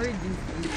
mordido.